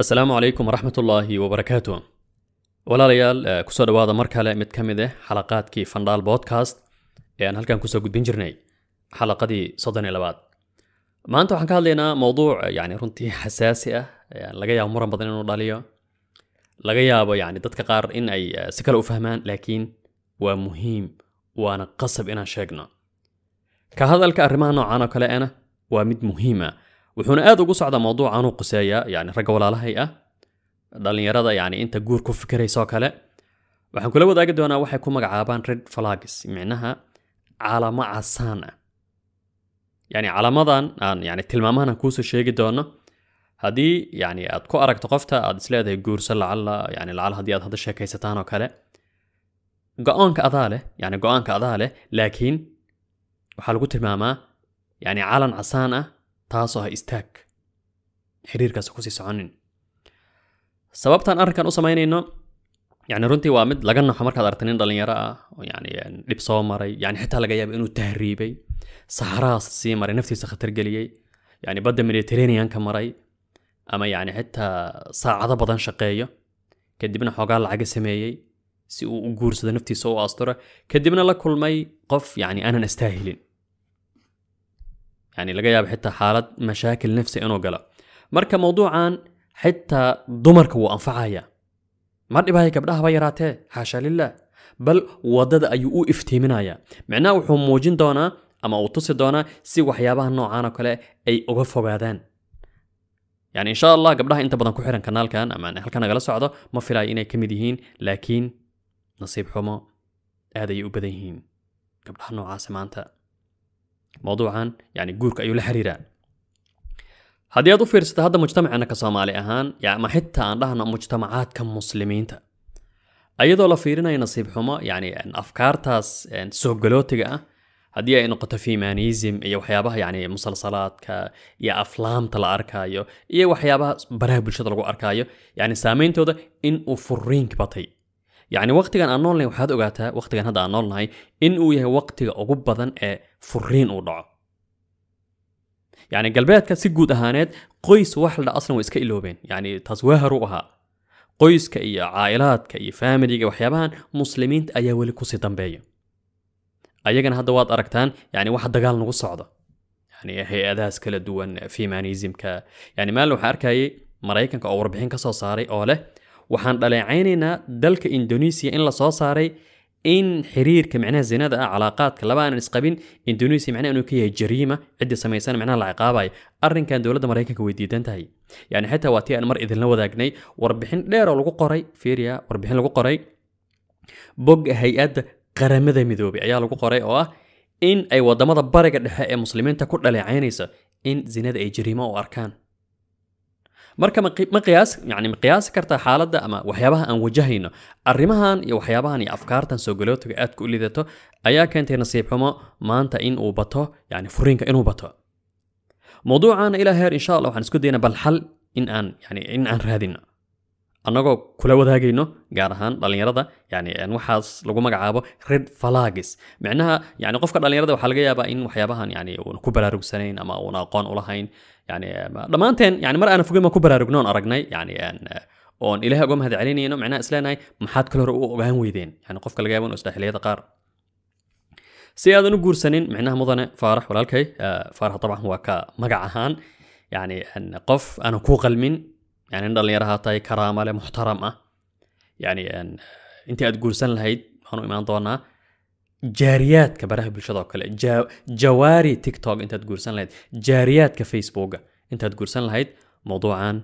السلام عليكم ورحمة الله وبركاته. ولا ليال كسود واد مركلة مت كمدة حلقات كي فندال بودكاست. يعني هل كان كسود قد بنجرني؟ حلقة دي صدني لبعض. ما أنتوا حكى لنا موضوع يعني رنتي حساسة يعني لقيا أمور بدنا نضاليا لقيا أبو يعني ضد قرار إن أي سكر أفهمان لكن ومهم وأنا قصب إنا شجنا كهذا الكلام أنا عانا كلا أنا ومد مهمه wuxuuna aad ugu socdaa mowduucan uu quseeya yani ragga walaalahay ah dhallinyarada yani inta guur ku fikiraysa oo kale. Waxaan kula wadaagi doonaa waxay ku magacaabaan red flags micnaha calamo casaan ah. Yani calamadan aan yani tilmaamahan aan kuusoo sheegi doono. Haddii yani aad ku aragto qofta aad isleedahay guursa lacala yani lacala haddii aad hadda sheekaysataan oo kale. Go'aanka adaa leh yani go'aanka adaa leh laakiin waxaa lagu tilmaamaa yani calan casaan ah taasoo ah istaag. Xiriirkaas ku sii soconin. Sababtaan arrinkan u samaynayno yani runtii waa mid laga naxo markaad aragta nin dhallinyaro ah yani dhib soo maray yani xitaa laga yaaba inuu tahriibay saxarahaas sii maray naftiisa khatar yani badda mediterraneanka maray ama yani xitaa saacado badan shaqeeyo kadibna xoogaa lacaga sameeyey si uu u guursado naftiisa u asturo kadibna la kulmay qof yani aanan astaahilin yani laga yaabo xitaa xaalad mashaakil nafsi inuu galo. Marka mowduucan xitaa dumarka wuu anfacaya. Ma dhibaya gabdhahaba yaraatee? Xaasha lilah bal waddada ayuu u iftiiminaya. Micnaha wuxuu muujin doonaa ama uu tusi doonaa si waxyaabaha noocan oo kale ay uga fogaadaan. Yani insha allah gabdhaha inta badan ku xiran kanaalkan ama halkan nagala socdo ma filayo inay ka mid yihiin laakiin nasiib xumo aad ayay u badan yihiin موضوعا يعني جورك أيو لحريران هذه أضو في هذا مجتمع أنا كصومالي أهان يعني ما حتى أن لهنا مجتمعات كمسلمين كم أيضو لفيرنا ينصيب حما يعني أن أفكار تاس أن سوغلوتيغا أه، هذه أن نقطة في مانيزم أيو حيابها يعني مسلسلات كا يا أفلام تلا أركايو أيو حيابها برابل شطلقو وأركايو يعني سامين تودا إن أفرينك بطيء. Yani waqtigan aan noolnahay waxaad ogaataa waqtigan hadda aan noolnahay in uu yahay waqtiga ugu badan ee furiin uu dhaco. Yani galbeedka si guud ahaaneed qoys wax la dha aslan way iska iloobeen. Yani taas waahar u ahaa. Qoyska iyo caa'ilaadka iyo faamiliga waxyaabahan muslimiinta ayaa weli ku sii dambeeya ayagana hadda waad aragtaan yani wax dagaal nagu socdo. Yani hay'adahaas kala duwan fimanismka yani maalin waxaa arkayay maraykanka oo warbixin ka saaray oo leh waxaan dhaleecaynaynaa dalka indonesia in la soo saaray in xiriirka micnaha zinada ah calaaqaadka laba isqabin indonesia micnaha inuu ka yahay jariima ciddii samaysana micnaha la ciqaabayo. Arrinkan dowladda maraykanka way diidan tahay yani xitaa waa tii aan mar idinla wadaagnay warbixin dheer oo lagu qoray fiiriya warbixin lagu qoray. Bogga hay'adda qaramada midoobay ayaa lagu qoray oo ah in ay waddamada bariga dhexe ee muslimiinta ku dhaleecaynayso in zinada ay jariimo u arkaan marka ma qiyaas yani ma qiyaasi kartaa xaaladda ama waxyaabaha aan wajahayno. Arrimahan iyo waxyaabahan iyo afkaartan soo galootiga aadka u lidato ayaa keentay nasiib xumo maanta in uu bato yani furiinka inuu bato. Mowduucaana ilaa heer insha allah waxaan isku dayna bal xal in aan yani in aan raadino annagoo kula wadaagayno gaar ahaan dhallinyarada yani waxaas lagu magacaabo red falags micnaha yani qofka dhallinyarada waxaa laga yaabaa in waxyaabahan yani uuna ku baraarugsanayn ama uuna aqoon ulahayn yani dhammaanteen yani mar aana fogin baan ku baraarugno oon aragnay yani oon ilahay uga mahad celinayno micnaha isleenahay maxaad kale hore u ogaan weydeen yani qofka laga yaabo inu isdha xiliyada qaar si aadan u guursanin micnaha mudane faarax walaalkay faarax dabcan waa ka magac ahaan yani qof aanan ku qalmin yani in dhallinyaraha tahay karaama leh muxtaram ah yani intii aad guursan lahayd waanu imaan doonaa jaariyaadka baraha bulshada oo kale jawaari tiktok intaad guursan lahayd jaariyaadka facebooka intaad guursan lahayd mowduucan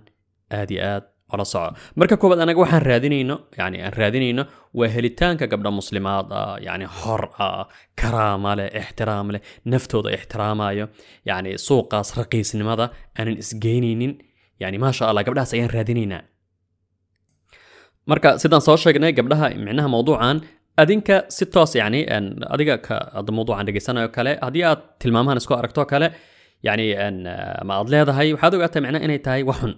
aad iyo aad ola soco marka koowaad anaga waxaan raadinayno yani aan raadinayno waa helitaanka gabdha muslimaad ah yani xor ah karaama leh ixtiraam leh naftooda ixtiraamayo yani suuqaas raqiisnimada aanan isgeynaynin يعني ما شاء الله قبلها سيين رادينينا مركا سيدان سوشا جنيه قبلها معناها موضوع عن أدينك ستوس يعني أن أدينك هذا الموضوع عن رجسنا يوكله هذه تلمامها نسكو أركتو كله يعني أن ما أضلي هذا هاي وهذا وقتها معناه إن تاي وحن.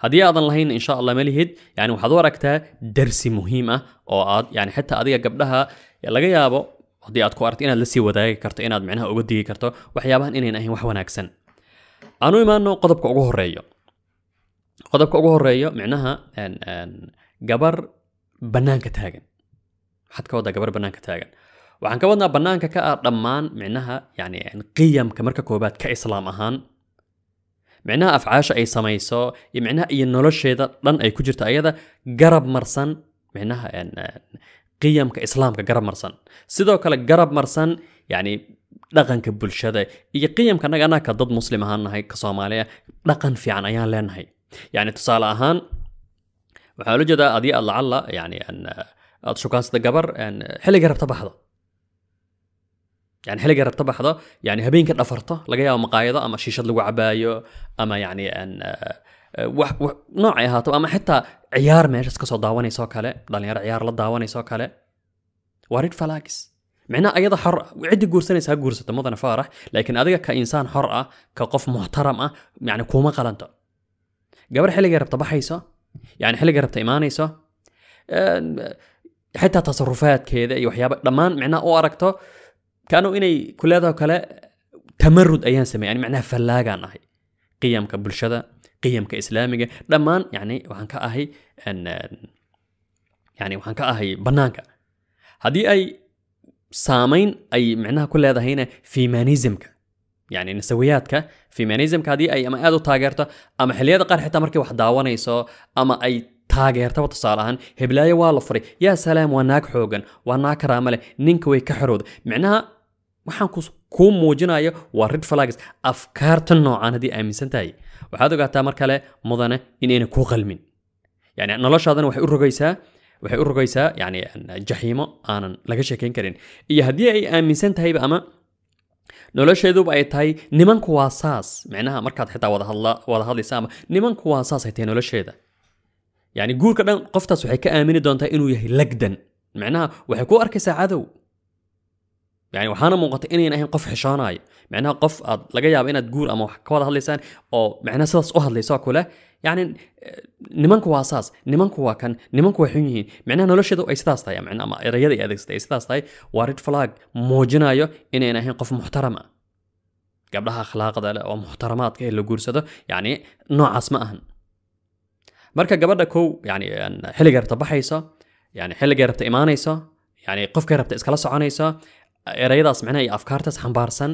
هذه أيضا لهين إن شاء الله مليهد يعني وهذا وقتها درس مهمة أو يعني حتى أدينك قبلها يلا جي أبو هذه أتكو أرتينا لسي وداي كرت إنا معناها أودي كرتو وحيابها إن هنا هي وحن أكسن. أنا يمانو قطبك أقوه رأيه qodobka ugu horeeyo micnaha gabar bannaanka taagan. Maxaad ka waddaa gabar bannaanka taagan. Waxaan ka wadnaa bannaanka ka ah dhammaan micnaha yani qiyamka marka koobaad ka islaam ahaan. Micnaha afcaasha ay samayso iyo micnaha iyo nolosheeda dhan ay ku jirto ayada garab marsan micnaha qiyamka islaamka garab marsan. Sidoo kale garab marsan yani dhaqanka bulshada iyo qiyamka annaga ka dad muslim ahaan nahay ka soomaaliya dhaqan fiican ayaan leenahay يعني تصالح أهان وحالو جدا أدي الله الله يعني أن آه، شكاس ده قبر أن حلي قرب تبا يعني حلي قرب تبا يعني هبين كان أفرطه لقيا مقايضة أما شيشة لو عبايو أما يعني أن آه، آه، وح وح نوعيها طب أما حتى عيار ما اسكو سو داواني سو كالي دالين عيار لا داواني سو كالي. فلاكس. معناه أيضا حر وعدي قرصني سهل قرصة مو فارح لكن أدقى كإنسان حرة كقف محترمة يعني كوما قلنته. Gabar xilligay rabta baxayso yani xilligay rabta imaanayso xitaa tasarufaadkeeda iyo waxyaaba dhammaan micnaha u aragto kaanu inay ku leedaho kale tamarud ayaan sameeyay yani macnaha fallaagaan ahay. Qiyamka bulshada qiyamka islaamiga dhammaan yani waxaan ka ahay yani waxaan ka ahay bannaanka. Haddii ay saamayn ay micnaha ku leedahayna femanismka يعني نسوياتك في مينيزم كادي أي أما أدو تاجرتا أما حلية دقار حتى مركي واحد داوانا يسو أما أي تاجرتا وتصالحان هبلاي والفري يا سلام واناك حوغن واناك رامل نينك كحرود معناها وحان كوس كوم موجنا يو وارد فلاقس أفكار تنو عان هدي أمين سنتاي. وحادو قاعد تامر كالي مضانا إن إن كو غلمين. يعني أن الله شادن وحي أرغيسا وحي أرغيسا يعني أن جحيمة آنن لغشة كرين إيا هدي أي أمين سنتاي بأما نولاشيدو بأيتاي نيمان كواساس. معناها مركات حتى وضح الله وضح الله سامة. نيمان كواساس هيتين نولاشيدا يعني قول كده قفتة سوحي كأمين دونتا إنو يهي لقدن. معناها وحكو أركس عادو يعني وحانا موقت إني يعني نحن قف حشاناي. معناها قف لقيا بينا تقول أما حكو وضح الله سان أو معناها سلس أهل ليساكو له yani eh, nimanku waa saas nimanku waa kan nimanku waa xun yihiin. Micnaha nolosheedu ay sidaas tahay micnaha ama erayada ay adeegsatay ay sidaas tahay waa red flag muujinayo inayn ahayn qof muxtaram ah gabdhaha akhlaaqda leh oo muxtaramaadka ee la guursado yani noocaas ma ahan. Marka gabadha kow yani xilligay rabta baxayso yani xilligay rabta imaanayso yani qofkay rabta iskala soconayso erayadaas micnaha iyo afkaartaas xambaarsan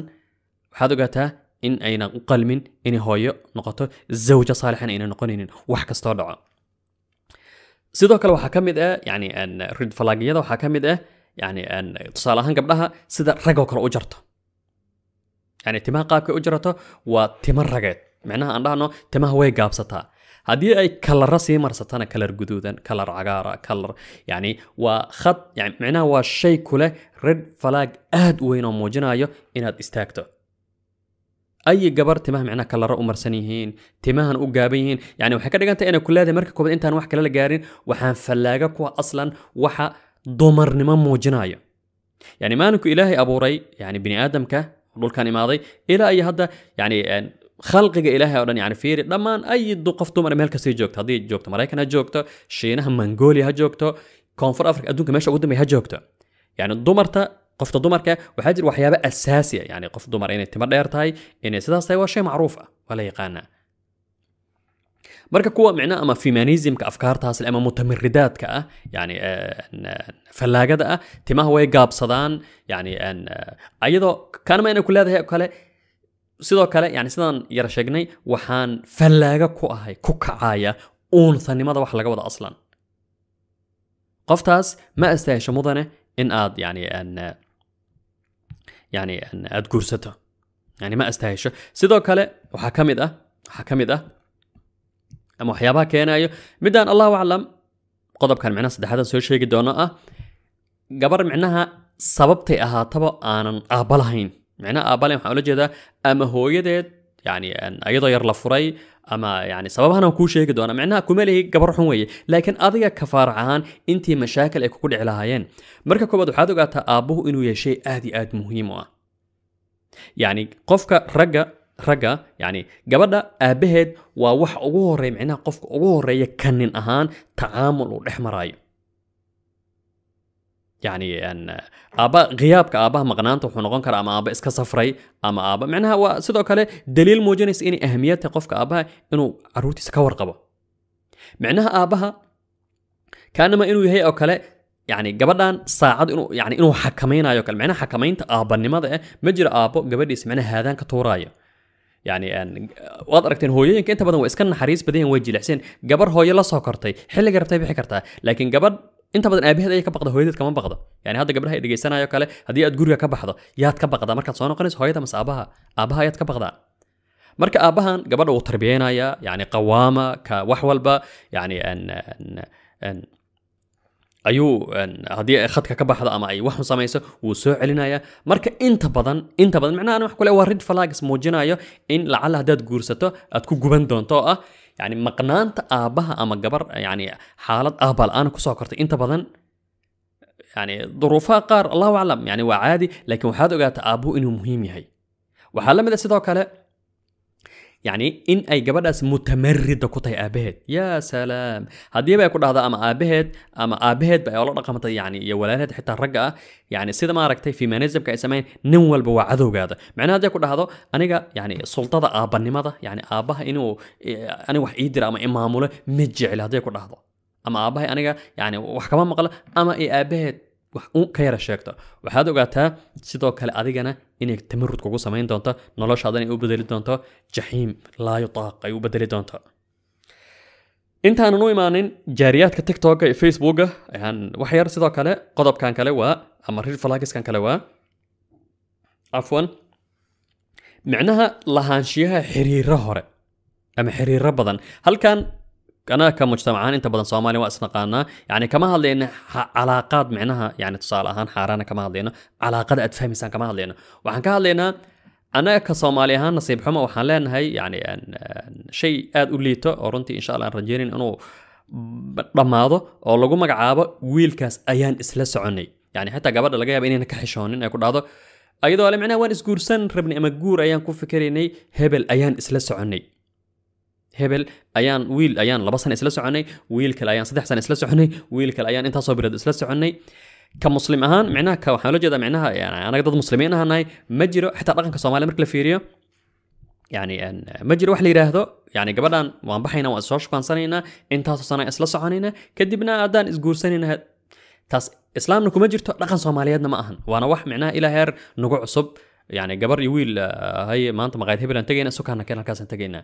waxaad ogaataa in ayna u qalmin inay hooyo noqoto zawja saalixan ayna noqonaynin wax kastoo dhaco. Sidoo kale waxaa ka mid ah yani een, rid falaagyada waxaa ka mid ah yani tusaale ahaan gabdhaha sida ragoo kale u jarto. Yani timaha qaabkay u jarato waa timo rageed. Micnaha aan dhahno timaha way gaabsataa. Haddii ay kalara sii marsatana kalar guduudan kalar cagaara kalar yani waa khad yani micnaha waa shay kuleh red falaag aad weyn oo muujinayo inaad istaagto أي جبر تماه معناه كلا رأو مرسنيهين تماه أو جابيهين. يعني وحكا أنت أنا كل هذا مركب كوبا انتان وحكا للا جارين وحان فلاقاكوا أصلا وحا دمر نما موجنايا. يعني ما نكو إلهي أبو ري يعني بني آدم كه نقول كان ماضي إلى أي هذا يعني, يعني خلقك إلهي أولا يعني فيري لما أي دوقف دمر مالكا سي جوكتا دي جوكتا مرايكا جوكتا شينها منغوليا جوكتا كونفر أفريقيا أدونك ماشي أودمي هجوكتا يعني دمرتا qofta dumarka waxaa jira waxyaabo asaasi ah. Yani qof dumar inay timo dheer tahay inay sidaas tahay waa shay macruuf ah waa la yaqaanaa marka kuwa micna ama feminismka afkaartaas ama mutamiridaadka ah yani fallaagada ah timaha way gaabsadaan. Yani ayadoo kaanama inay ku leedahay kale sidoo kale yani sidaan yara sheegnay waxaan fallaaga ku ahay ku kacaya uunsanimada wax laga wada aslan. Qoftaas ma astaahesho mudane in aad yani yani een, aad guursato yani ma astaahesho sidoo kale waxaa ka mid ah waxaa ka mid ah ama waxyaabaha keenayo midaan allahu aclam qodobkan micnaha saddexaadan soo sheegi doono ah gabar micnaha sababtay ahaataba aanan aabba lahayn micnaha aabba waxaan ula jeedaa ama hooyadeed يعني أن أيضا يرلا فري أما يعني سببها أنا كل شيء أنا معناها كوميلي قبر حوي لكن أضيق كفار عان أنت مشاكل إكو كل علاهين مركه كوبد وحاد قالت أبوه انه يا شيء آدي آد مهم يعني قفك رقا رقا يعني قبل أبهد ووح اوغوري معناها قفك اوغوري كنن أهان تعامل ودحمراي yani aabba khiyaabka aabbaha maqnaanta wuxuu noqon karaa ama aabba iska safray ama aabba micnaha waa sidoo kale daliil muujinaysa inay ahamiyad tahay qofka aabbaha inuu caruurtiisa ka warqabo micnaha aabbaha kaanama inuu yahay oo kale yani gabadhan saacad yani inuu xakamaynayo kale micnaha xakamaynta aabbanimada eh ma jiro aabbo gabadhiisa micnaha haadaan ka tuuraayo yani waad aragteen hooyooyinka inta badan waa iska naxariis badan way jilicsan gabar hooyo la soo kortay xilliga rabtay bixi kartaa laakiin gabadh inta badan aabaheed ayay ka baqda hooyadeed kama baqdo. Yani hadda gabdhaha ay dhegeysanayo kale haddii aad guriga ka baxdo yaad ka baqdaa. Markaad soo noqonayso hooyada mase aabaha aabaha ayaad ka baqdaa. Marka aabahan gabadha wuu tarbiyeynaya yani qawaama ka wax walba yani ayuu haddii khadka ka baxdo ama ay waxu samayso wuu soo celinaya marka inta badan inta badan macnaha wax kule waa rid falaagis muujinayo in lacala haddaad guursato aad ku guban doonto oo ah يعني مقنان تأبها أما قبر يعني حالة أهبل الآن كسو كرتي أنت بدن يعني ظروفها قار الله أعلم. يعني وعادي لكن وحاد أقات آبو إنه مهم هي وحالة مدى سيدو كالي yani in ay gabadhaas mutamarida ku tahay aabaheed. Yaa salaam. Haddiiba ay ku dhahdo ama aabaheed ama aabaheed ba ay ola dhaqamtay yani iyo walaalheed xitaa ragga ah yani sida maaragtay feminismka ay sameyn nin walba waa cadowgaada. Macnaha hadday ku dhahdo aniga yani sultada aabbanimada yani aabbaha inuu aniga wax ii ama imaamulo ma jecli hadday ku dhahdo. Ama aabbahay aniga yani wax kama maqlo ama ay aabaheed wax u ka yara sheegto waxaad ogaataa sidoo kale adigana inay tamarud kugu samayn doonto noloshaadana ay u bedeli doonto jaxiim laa yutaaq ay u bedeli doonto intaanan u imaanin jaariyaadka tiktoka iyo facebooka wax yar sidoo kale qodobkan kale waa ama rir falagiskan kale waa cafwan micnaha lahaanshiyaha xiriiro hore ama xiriiro badan halkan anaa ka mujtamacaan inta badan soomaaliya waa isnaqaanaa yani kama hadlayno calaaqaad micnaha yani tusaale ahaan xaaraana kama hadlayno calaaqada aad fahmaysaan kama hadlayno. Waxaan ka hadlaynaa anaga soomaali ahaan nasiib xumo waxaan leenahay yani shay aad u liito oo runtii insha allah aan rajeynin inuu dhammaado oo lagu magacaabo wiilkaas ayaan isla soconnay. Yani xitaa gabadha laga yaaba inayna ka xishoonin ay ku dhahdo ayadoo ale micnaha waan isguursan rabnay ama guur ayaan ku fikiraynay hebel ayaan isla soconnay hebel ayaan wiil ayaan laba sano isla soconay wiilkale ayaan saddex sano isla soconay wiilkale ayaan intaasoo bilood isla soconay ka muslim ahaan micnaha ka waxaan la jeedaa micnaha anaga dad muslimiin ahaa nahay ma jiro xitaa dhaqanka soomaaliya marka la fiiriyo يعني مجري واحد اللي يراهدو يعني قبلان وان بحينا وان سوش كان سنينا انت سنة اسلا سعنينا كدبنا ادان اسقور سنينا تاس اسلام نكو مجرتو لقن سوماليادنا ما اهن وأنا واح معنا إلى هير نقو عصب يعني قبر يويل هاي ما انت مقايد هبل انتقينا سكانا كان كاس انتقينا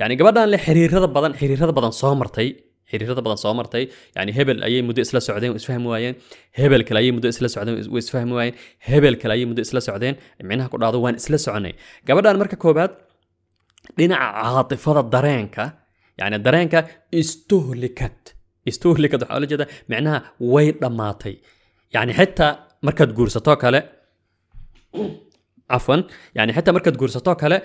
yani gabadhan le xiriirada badan xiriirada badan soo martay xiriirada badan soo martay. Yani hebel ayay muddo isla socdeen isfahmi waayeen. Hebel kale ayay muddo isla socdeen way isfahmi waayeen. Hebel kale ayay muddo isla socdeen. Micnaha ku dhahdo waan isla soconay. Gabadhan marka koobaad dhinaca caatifada dareenka yani dareenka istuhlikad istuhlikad waxaa la jeeda micnaha way dhammaatay. Yani xitaa markaad guursatoo kale cafwan yani xitaa markaad guursatoo kale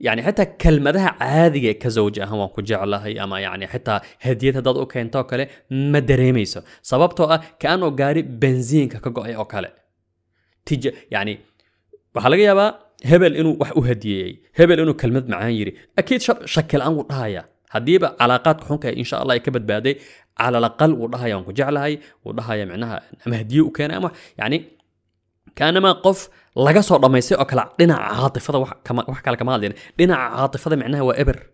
yani xitaa kelmadaha caadiga ka zawj ahaan waan ku jeclahay ama yani xitaa hadiyad haddaad u keentoo kale ma dareemayso sababtoo ah kaanoo gaari bensiinka ka go'ay oo kale yani waxaa laga yaabaa hebel inuu wax u hadiyeeyey hebel inuu kelmad macaan yiri akiid shakil-aan wuu dhahaya haddiiba calaaqaadka xunka insha allah ka badbaaday calal wuu dhahaya waan ku jeclahay wuu dhahaya micnaha ama hadiye u keenay ama yani كانما قف لغا سو دمهيسي أو كلا دينا عاطفة وح كما وح كلا كما هادين دينا عاطفة معناها هو إبر.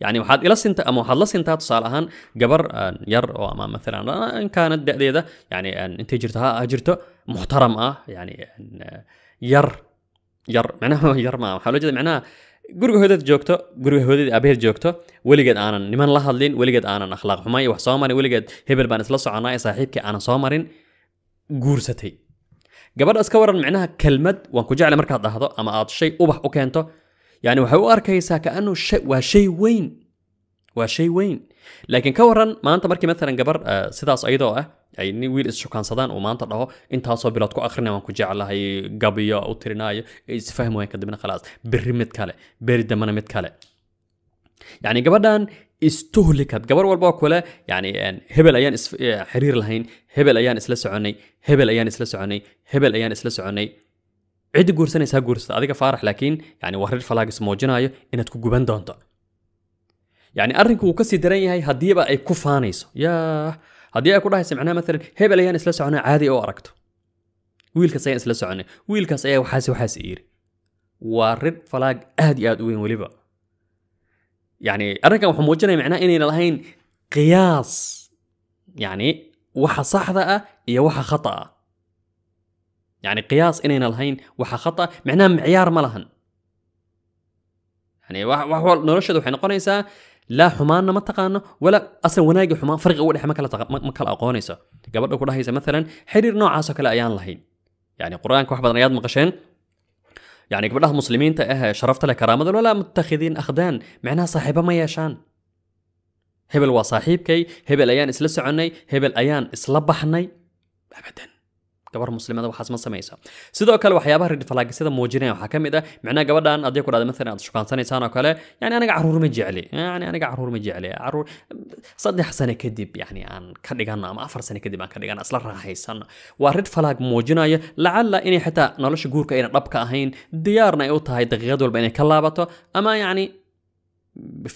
يعني واحد إلى سنت ام واحد لا سنت تصالحان قبر ير أو امام مثلا أن كانت دديده يعني أن انت جرتها اجرته محترم آه. يعني ير ير. معناها ير ما. حلو جدا. معناها قرقو هودت جوكتو قرقو هودت ابيه جوكتو. ولقد آنا. نمن لها لين ولقد آنا. أخلاق حماي وحصامري ولقد هبل بانس لصو عناي صاحبك. أنا صامرين قورستي gabadhaas ka waran micnaha kelmad waan ku jeclay markaad dhahdo ama aad shay ubax u keento. Yani waxay u arkaysaa kaanu waa shay weyn. Waa shay weyn. Laakiin ka waran maanta markii maalan gabar sidaas ayadoo ah ay nin wiil isshukaansadaan uu maanta dhaho intaasoo bilood ku akrinaya waan ku jeclahay gabiyo u tirinaayo isfahmi wayan kadibna khalaas. Berri mid kale beri dambana mid kale. Yani gabadhan استهلكت. قبل والبا كله يعني, يعني هبل أيان اسف... حرير لهين هبل أيان اسلا سوني هبل أيان اسلا سوني هبل أيان اسلا سوني عيد قورسني سا قورس اديك فارح لكن يعني وهرر فلاق اسمو جنايه ان تكون غبن دونت يعني ارنكو كسي درن هي هدية اي كفانيس يا هدية كو دحي سمعنا مثلا هبل أيان اسلا سوني عادي أو أركت. ويلك سي اسلا سوني ويلك سي وحاسي وحاسي ير وارد فلاق أهدي آد وين يعني ارقى وحموجنا معناه إني لهين قياس. يعني وحا صح ذا يا وحا خطأ. يعني قياس إني لهين وحا خطأ معناه معيار ملهن يعني وح نرشد وحين قنيسا لا حمان ما تقانا ولا أصلا وناقي حمان فرق أول حما كلا ما كلا قبل أقول مثلا حرير نوع عاسو كلا أيان لهين. يعني قرانك وحبا رياض مقشين يعني قبلها مسلمين إيه، شرفت لك كرامة ولا متخذين أخدان معناها صاحبة ما يشان. هبل وصاحبكي هبل أيان إسلسعني هبل أيان إسلبحني أبدا. Gabar muslimada waxaas ma samayso sidoo kale waxyaabaha ridfalaagisyada muujinaya waxaa ka mid ah macnaha gabadhan haddii ku dhahda maalan aad shukansanaysaan oo kale yani aniga carruur ma jecli yani aniga carruur ma jecli carruur saddex sane kadib yani aan ka dhigano ama afar sane kadib aan ka dhigano isla raaxaysano waa rid falaag muujinaya lacalla inay xitaa nolosha guurka ayna dhabka ahayn diyaarna ay u tahay daqiiqad walba inay ka laabato ama yani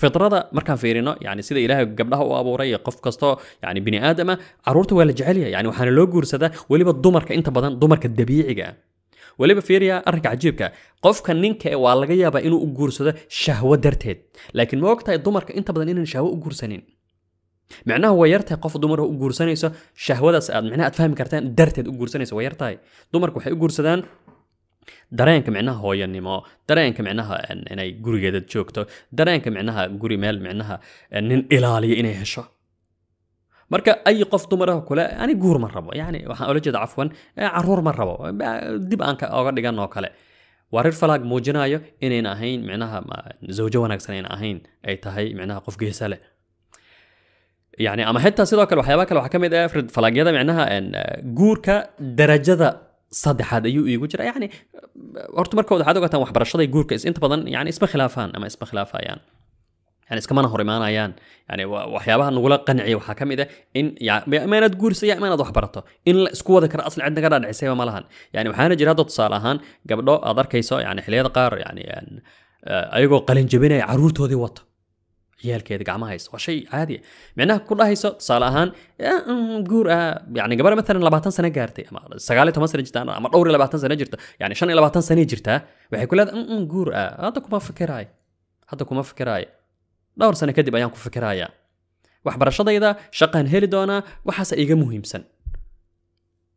fidrada markaan fiirino yani sida ilaahay gabdhaha u abuuray qof kastoo yani bini aadama carruurta waa la jecelyahay yani waxaana loo guursadaa weliba dumarka inta badan dumarka dabiiciga ah. Weliba fiiriya arrinka cajiibka qofka ninka waa laga yaabaa inuu u guursado shahwo darteed. Laakiin ma ogtahay dumarka inta badan inaan shahwo u guursanin? Micnaha way yartahay qof dumar u guursanayso shahwadaas aad micnaha aad fahmi kartaan darteed u guursanayso way yartahay dumarku waxay u guursadaan dareenka micnaha hooyanimo dareenka micnaha inay gurigeeda joogto dareenka micnaha guri meel micnaha nin ilaaliya inay hesho. Marka ay qof dumaraha kule ani guur ma rabo yani waxaan ola jeeda cafwan eh, carruur ma rabo dib aan oga dhigan oo kale. Waa rir falaag muujinayo inayna ahayn micnaha zawjo wanaagsan ayna ahayn ay tahay micnaha qof geesa yani ama xitaa sidoo kale waxyaaba kale waxaa ka mid ah rid falaagyada micnaha guurka darajada saddexaad ayuu iigu jira. Yani horta markooda waxaad ogataan waxbarashada guurka inta badan yani isma khilaafaan ama isma khilaafayaan. Yani iskamana hor imaanayaan yani wa- waxyaabaha nagula qanciya waxaa ka mid ah in ya- ma inaad guursaya ama inaad wax barato in la isku wada karo asli cidna ka dhaadhicisayba ma yani waxaana jira hadda tusaale ahaan gabdho aad arkayso yani xilliyada qaar yani eh, ayagoo qalin jabinaya caruurtoodii wata ciyaalkeeda gacmaha haysta waa shay caadi ah. Micnaha ku dhahayso tusaale ahaan eh, mm, guur ah yani gabar maalan labaatan sano gaartay ama sagaal toban sano jirta ama dhowr labaatan sano jirta yani shan iyo labaatan sano jirtaa waxay ku leedahay "Mm, mm, guur ah hadda kuma fikiraayo hadda kuma fikiraayo. Dhowr sano kadib ayaan ku fikirayaa waxbarashadayda shaqaan heli doonaa waxaasa iga muhiimsan.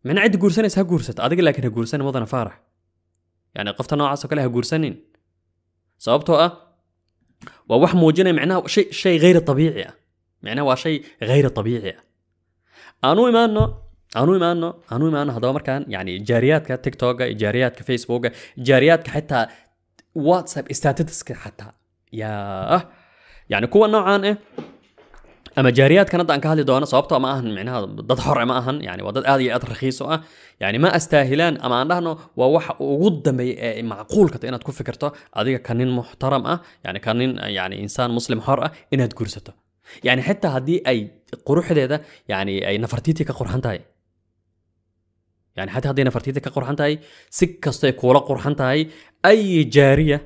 Micna cidda guursanaysa ha guursato adiga laakiin ha guursanin mudana faarax. Yani qofta noocaas oo kale ha guursanin. Sababtoo ah ووح موجنا معناه شيء شيء غير طبيعي. معناه شيء غير طبيعي. أنو ايمانو أنو ايمانو أنو ايمانو هذا مركان يعني جاريات تيك توك جاريات فيسبوك جاريات حتى واتساب استاتستك حتى. يا يعني كو نوعان إيه؟ Ama jaariyaadkan hadda aan ka hadli doono sababtoo ma ahan micnaha dad xor ma ahan yani waa dad aad iyo aad rakhiis ah yani ma astaahilaan ama aan dhahno waa waxa ugu dambeeya ee macquulkata inaad ku fikirto adiga ka muxtaram ah yani ka yani insaan muslim xor ah inaad guursato yani xitaa haddii ay quruxdeeda yani ay nafartiitii ka qurxan tahay yani xataa haddii nafartiitii ka qurxan tahay si kastoy kuula qurxan tahay ay jaariya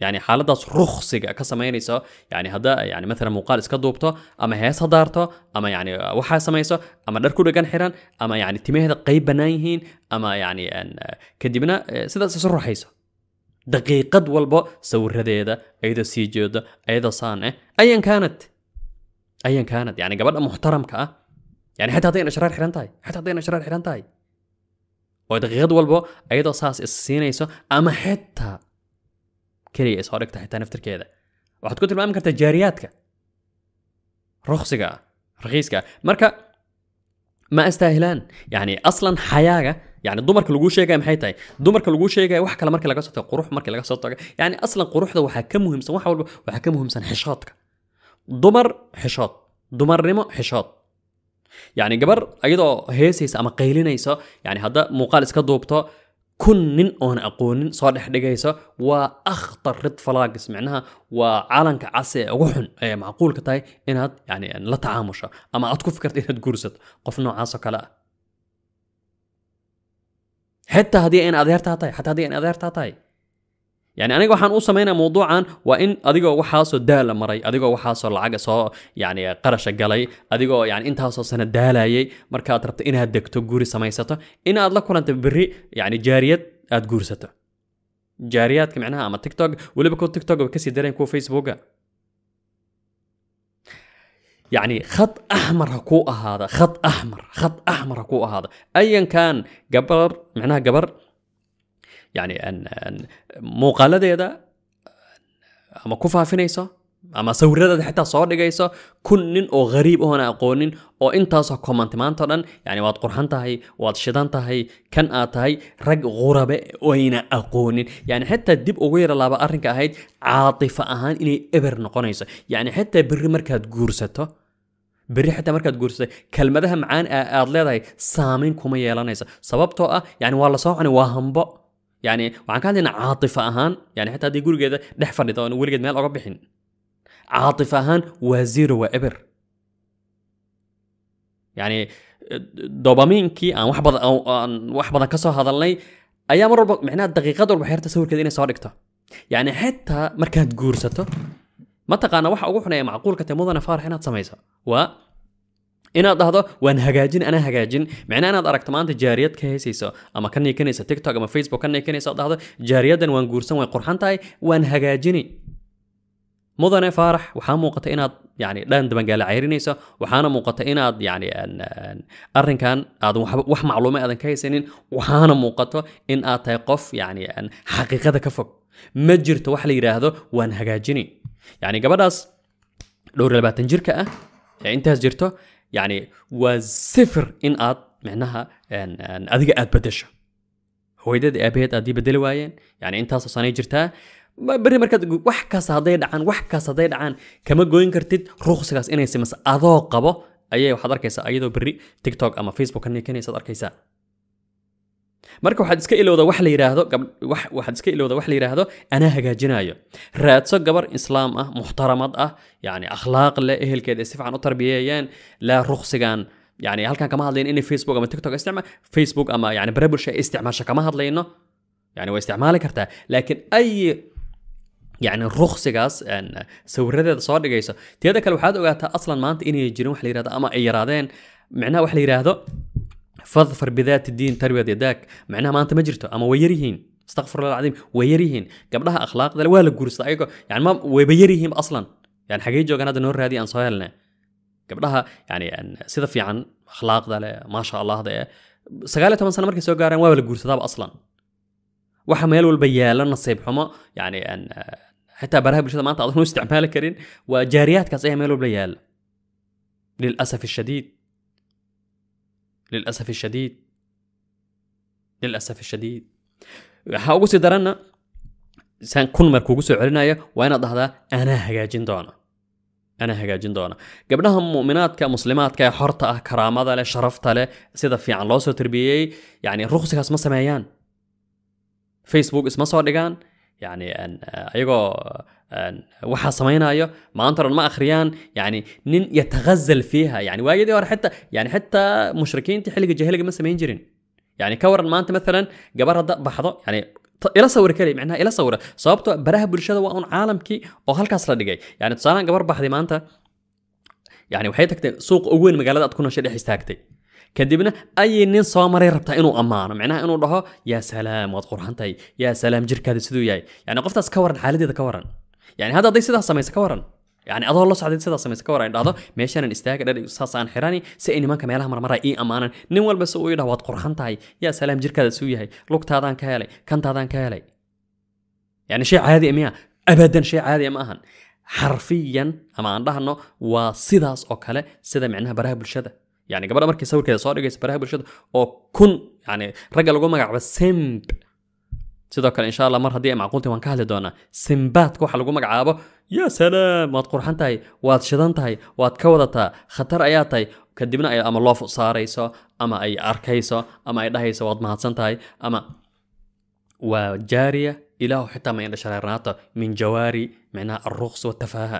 يعني حالدا رخصي كسمينيسا يعني هذا يعني مثلا مقال إسكا دوبتا أما هي صدارته أما يعني وحا سمينيسا أما دركو دغان حيران أما يعني تيمهد قيب بنايهين أما يعني أن كدبنا سدا سرحيسا دقيقة والبا سور هذا أيضا سيجود أيضا صانة ايا كانت. ايا كانت. يعني قبل محترم كأ يعني حتى تعطينا اشرار حيرانتاي حتى تعطينا اشرار حيرانتاي ودقيقة والبا أيضا صاص السينيسا أما حتى keliya isoo dhigta xitaa naftirkeeda waxaad ku tilmaami kartaa jaariyaadka ruksiga ah rakhiiska ah marka ma astaahilaan yani aslan xayaaga yani dumarka laguu sheegaya maxay tahay dumarka laguu sheegaya wax kale markii laga soo tago qurux markii laga soo tago yani aslan quruxda waxaa ka muhiimsan wax walba waxaa ka muhiimsan xishoodka dumar xishood dumarnimo xishood yani gabar iyadoo heesaysa ama qaylinayso yani hadda muuqaal iska duubto كن نن اون اقونن صالح دخ وأخطر وا اخطر رد فلاقس معناها وا عسي وخن أي معقول كتاي إن يعني إن لا تعامش أما ادكو فكرت إن تغرسد قف نو عاسو كلا. حتى هذه إن اظهرتها حتى هذه إن اظهرتها يعني أنا جوا حنقص مينا موضوع عن وإن أدي جوا وحاصل ده لما راي أدي جوا وحاصل العجة صار يعني قرش الجلي أدي جوا يعني أنت هاصل سنة ده لا يي مركا تربت إنها دك تجوري سماي سته إن أدلك كنا تبري يعني جارية أتجور سته جاريات كمعناها أما تيك توك ولا بكون تيك توك وبكسي دارين كو فيسبوك. يعني خط أحمر هكو هذا خط أحمر خط أحمر هكو هذا. ايا كان قبر معناها قبر يعني ان ان muuqaaladeeda ama ku faafinayso ama sawiradeeda xitaa soo dhigayso kun nin oo ghariib oona aqoonin oo intaasoo commenti maanta o dhan yani waad qurxan tahay waad shidan tahay kan aad tahay rag qurabe oyna aqoonin yani xitaa dib ugu yara laaba arrinka ahayd caatifa ahaan inay eber noqonayso yani xitaa berri markaad guursato berri xitaa markaad guursato kelmadaha macaan aa- aad leedahay saamayn kuma yeelanayso sababtoo ah yani waa la soo cunay waa hambo يعني وعن كان لنا عاطفة أهان يعني حتى دي يقول كذا نحفر نتاون ويقول كذا مال أربحين عاطفة أهان وزير وإبر. يعني دوبامين كي أنا وحبض أو أنا وحبض كسر هذا اللي أيام ربع معناه دقيقة ربع حيرة تسوي كذا صار إكتا يعني حتى مركات كانت جورسته ما تقانا وح أروح أقول معقول كتموضنا فارح هنا تسميسه و inaad dhahdo waan hagaajin anaa hagaajin micnaa inaad aragto maanta jaariyad ka heysayso ama ka niikanaysa tiktok ama facebook ka niikanaysa ood dhahdo jaariyadan waan guursan way qurxan tahay waan hagaajini mudane faarax waxaa muuqata inaad yani dhan dabangaala cayrinayso waxaana muuqata inaad yani arrinkan aadan wax macluume aadan ka haysanin waxaana muuqato in aad tahay qof yani xaqiiqada ka fog ma jirto wax la yidhaahdo waan hagaajini yani gabadhaas dhowr labaatan jirka ah ee intaas jirto yani waa sifir in aad micnaha adiga aad bedesho hooyadada aabaheed aad ii bedeli waayeen yani intaasoo sanay jirtaa berri markaad wax kaas hadday dhacaan wax kaas hadday dhacaan kama goyn kartid ruqsigaas inay simas adoo qabo ayay waxaad arkaysaa ayadoo berri tiktok ama facebook ka arkaysaa marka waxaad iska ilowda wax la yidhaahdo waxaad iska ilowda wax la yidhaahdo anaa hagaajinayo raadso gabar islaam ah muxtaramad ah yacni akhlaaq leh ehelkeed si fiican u tarbiyeeyeen laa ruqsigan yani halkan kama hadlayno inay facebook ama tiktok isticma facebook ama yani barabulsha ay kama hadlayno. Yani waa isticmaali kartaa. Laakiin ay yani ruqsigaas sawiradeeda soo dhigayso teeda kale waxaad ogaataa aslan maanta inay jirin wax la yiraahdo ama ay yaraadeen. Micnaha wax la yidhaahdo فظفر بذات الدين تربية يداك. معناها ما أنت مجرته أما ويريهين. استغفر الله العظيم ويريهين. قبلها أخلاق ذا ولا قرص يعني ما ويريهم أصلا. يعني حقيقي جو هذا النور هذه أن سوالنا قبلها يعني أن سيدة في عن أخلاق ذا ما شاء الله ذا. سقالة تمن سنة مركز سو قارن ولا قرص أصلا. وحمال والبيال النصيب حما. يعني أن حتى xitaa baraha ما أنت أظن u كرين وجاريات waa jaariyaadkaas ayaa meel للأسف الشديد للأسف الشديد waxaa ugu sii daranna saan kun mar kugu soo celinaya waa inaad dhahdaa anaa hagaajin doona anaa hagaajin doona gabdhaha mu'minaadka muslimaadka ee xorta ah karaamada leh sharafta leh sida fiican loo soo tarbiyeyey yani ruqsigaas ma sameeyaan facebook isma soo dhigaan yani ayagoo آه، وحا سمينا ايو ما انتر ما اخريان يعني نن يتغزل فيها. يعني واجد يور حتى يعني حتى مشركين تحلق جهلق ما سمين جرين يعني كور ما انت مثلا قبر هذا بحضو يعني إلى صور كلي معناها إلى صورة. صوبته براه برشاد وان عالم كي أو هل كاس يعني تصالان قبر بحضي ما انت يعني وحيتك سوق أوين مقالات تكون شيء حيستاكتي كدبنا أي نين صامري ربتا إنو أمان معناها إنو ده يا سلام وقت قرحنتي يا سلام جركادي سدو ياي. يعني قفت كورن حالتي ذا yani hadda haday sidaas samaysa ka waran yani adoo la socday sidaa samaysa ka waran dhahdo meeshaanan istaaga dhan saasaan xirani si ay nimanka meelaha marmara ii ammaanan nin walba si uu idhah waad qurxan tahay yaa salaam jirkaada suu yahay lugtaadaan ka helay kantaadaan ka helay yani shay caadi miya abadan shay caadiya ma ahan xarfiyan ama aan dhahno waa sidaas oo kale sida micnaha baraha bulshada yani gabadha markii sawirkeeda soo dhigaysa baraha bulshada oo kun yani ragga lagu magacaabo semb sidoo kale insha allah mar haddii ay macquultahay waan ka hadli doonaa simbaadka waxa lagu magacaabo yaa salaam waad qurxan tahay waad shidan tahay waad ka wadataa khatar ayaa tahay kadibna ay ama loof saarayso ama ay arkayso ama ay dhahayso waad mahadsan tahay ama waa jaariya ilaahu xitaa ma indha shareernaato min jawaari micnaha alruqs watafaaha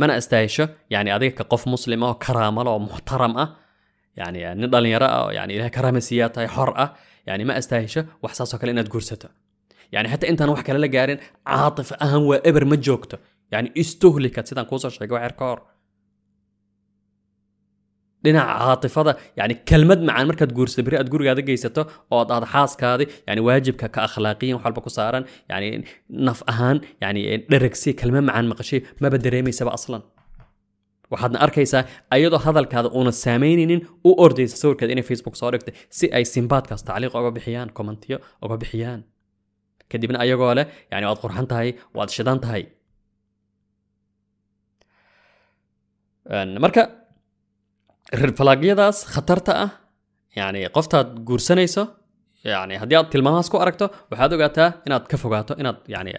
mana astaahisho yani adiga ka qof muslim oo karaamalo oo muxtaram ah يعني نضل يرى يعني لها كرامة سياتة حرة يعني ما أستاهشة وحساسة كل إنها تقرسته يعني حتى أنت نوح كلا قارن عاطف أهم وإبر مجوكته يعني استهلكت. سيدان قوصة شاقوا عركار لنا عاطفة ده يعني كلمة مع مركة تقول سبري تقول هذا جيسته أو هذا حاس كذي يعني واجب كأخلاقيا وحالبا وحلب كسارا يعني نفهان يعني لركسي كلمة مع مقشي ما بدري سبب أصلاً. Waxaadna arkaysaa ayadoo hadalkaada uuna saameynaynin u ordaysa sawirkeeda inay facebook soo dhigtay si ay simbaadkaas tacliiq oga bixiyaan kommentiyo oga bixiyaan. Kadibna ayagoo leh yani waad qurxan tahay waad shidan tahay. Marka rirfalaagyadaas khatarta ah yani qoftaad guursanayso yani haddii aad tilmaamahaas ku aragto waxaad ogaataa inaad ka fogaato inaad yani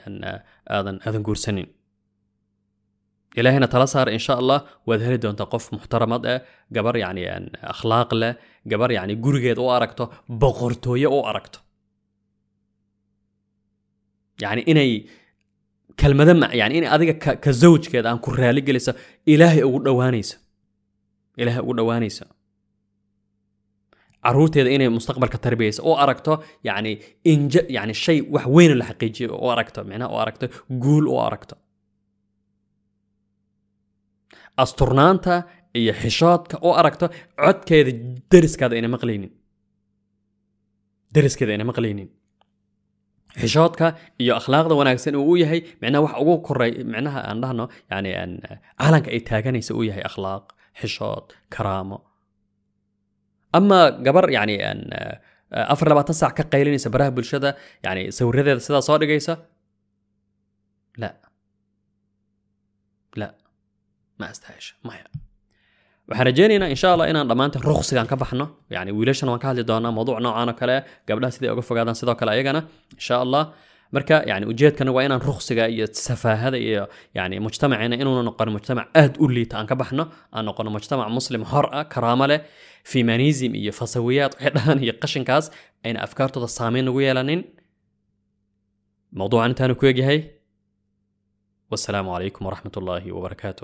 aadan aadan guursanin ilaahayna tala saar insha allah waad heli doontaa qof muxtaramad ah gabar yani akhlaaq leh gabar yani gurigeed u aragto boqortooye u aragto yani inay kelmado ma yani in adiga ka, zawjkeeda aan ku raali geliso ilaahay ugu dhowaanayso ilaahay ugu dhowaanayso caruurteeda inay mustaqbalka tarbiyayso oo aragto yani inja yani shay wax weyn la xaqiijiyo oo aragto micnaha oo aragto guul oo aragto asturnaanta iyo xishoodka oo aragto codkeeda deriskaada ayna maqlaynin. Deriskeeda ayna maqlaynin. Xishoodka iyo akhlaaqda wanaagsan uu u yahay micnaha wax ugu koray micnaha aan dhahno yani calanka ay taaganaysa uu yahay akhlaaq xishood karaamo. Ama gabar yani aan afar labaatan saac ka qaylinaysa baraha bulshada yani sawiradeeda sidaa soo dhigaysa? La. La ma astaahesha maya waxaan rajeynaynaa insha allah inaan dhammaanteen ruqsigan ka baxno yani wiilashan waan ka hadli doonaa mawduuc noocan oo kale gabdhaha siday uga fogaadaan sidoo kale ayagana insha allah marka yani ujeedkana waa inaan ruqsiga iyo safaahada iyo yani mujtamacina inuuna noqon mujtamac aad u liita aan ka baxno aan noqono mujtamac muslim hor ah karaamo leh fimanism iyo fasawiyaad waxay dhahaan iyo qashinkaas ayna afkaartooda saameyn ugu yeelanin mawduucan intaanu ku egyahay wasalaamu calaykum waraxmat ullaahi wabarakaatu